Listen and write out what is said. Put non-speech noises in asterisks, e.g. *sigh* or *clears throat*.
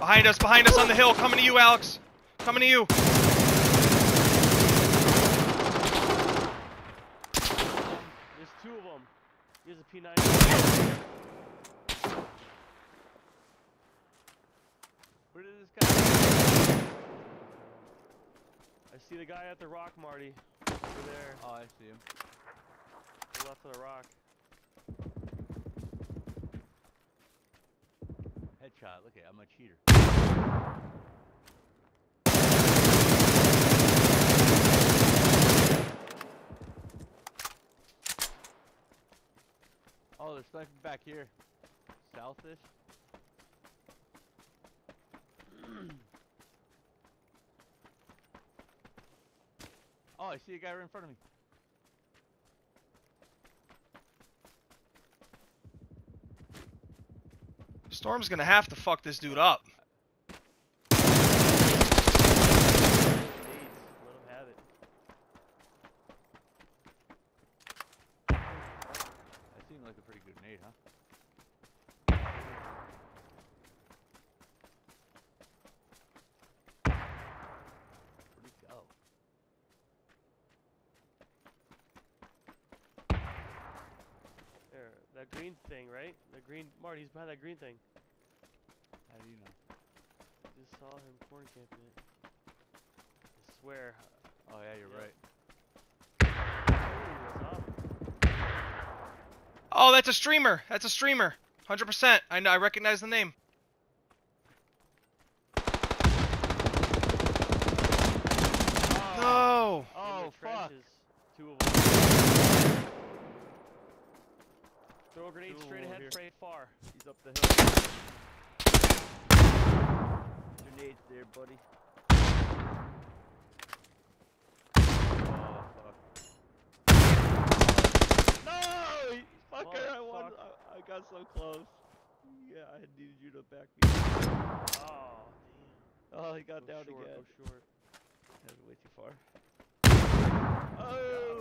Behind us, behind us on the hill. Coming to you, Alex. Coming to you. There's two of them. Here's a P90. Where did this guy? I see the guy at the rock, Marty. Over there. Oh, I see him. To left of the rock. Headshot. Look at, I'm a cheater. Oh, they're sniping back here. Southish. *clears throat* oh, I see a guy right in front of me. Storm's gonna have to fuck this dude up. Like a pretty good nade, huh? Where'd he go? There, that green thing, right? The green, Marty, he's behind that green thing. How do you know? Just saw him corn camping it. I swear. Oh yeah, you're Yeah. right. Ooh, what's up? Oh, that's a streamer. That's a streamer. 100%. I know. I recognize the name. Oh. No. Oh fuck! Two of them. Throw a grenade straight ahead, here. pray far. He's up the hill. Grenades there, buddy. Oh, fuck. No! Fucker, oh, I, won. Fuck. I, I got so close. Yeah, I needed you to back me. Oh, damn. Oh, he got go down short, again. Go short. That was way too far. Oh!